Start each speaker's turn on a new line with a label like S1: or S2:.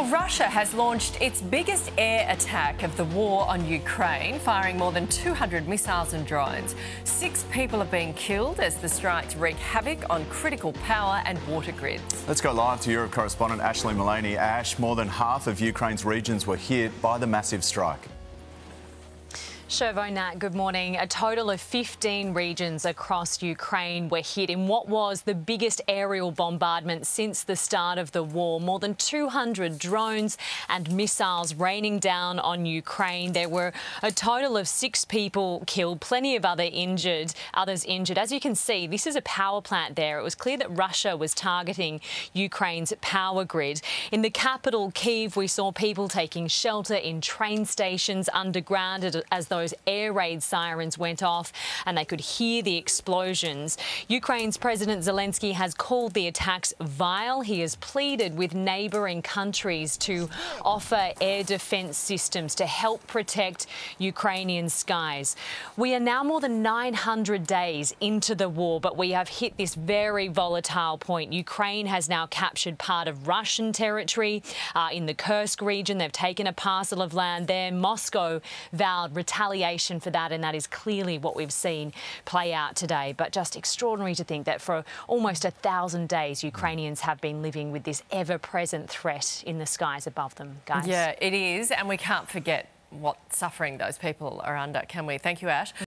S1: Well, Russia has launched its biggest air attack of the war on Ukraine, firing more than 200 missiles and drones. Six people have been killed as the strikes wreak havoc on critical power and water grids.
S2: Let's go live to Europe correspondent Ashlee Mullany. Ash, more than half of Ukraine's regions were hit by the massive strike.
S3: Shervo Nat, good morning. A total of 15 regions across Ukraine were hit in what was the biggest aerial bombardment since the start of the war. More than 200 drones and missiles raining down on Ukraine. There were a total of six people killed, plenty of other injured, others injured. As you can see, this is a power plant there. It was clear that Russia was targeting Ukraine's power grid. In the capital, Kiev, we saw people taking shelter in train stations underground as those those air raid sirens went off and they could hear the explosions. Ukraine's President Zelensky has called the attacks vile. He has pleaded with neighbouring countries to offer air defence systems to help protect Ukrainian skies. We are now more than 900 days into the war, but we have hit this very volatile point. Ukraine has now captured part of Russian territory uh, in the Kursk region. They've taken a parcel of land there. Moscow vowed retaliation retaliation for that, and that is clearly what we've seen play out today. But just extraordinary to think that for almost a thousand days, Ukrainians have been living with this ever-present threat in the skies above them, guys.
S1: Yeah, it is, and we can't forget what suffering those people are under, can we? Thank you, Ash.